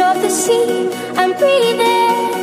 of the sea, I'm breathing.